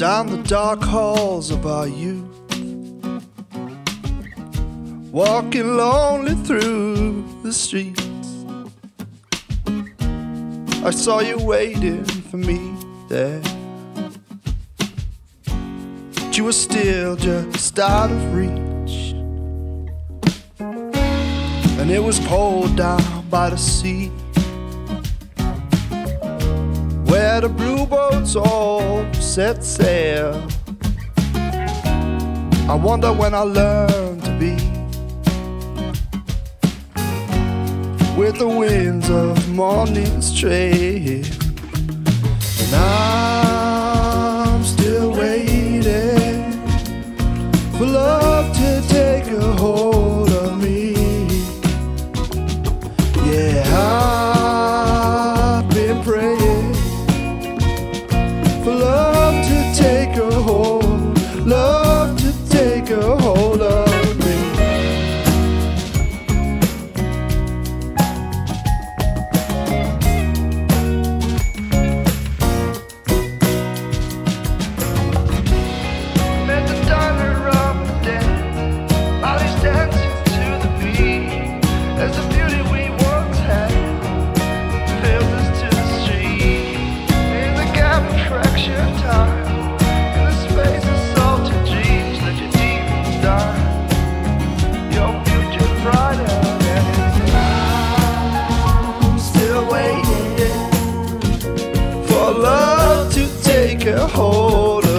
down the dark halls of our youth. Walking lonely through the streets. I saw you waiting for me there. But you were still just out of reach. And it was cold down by the sea. The blue boats all set sail. I wonder when I learn to be with the winds of morning's trail. And I a hold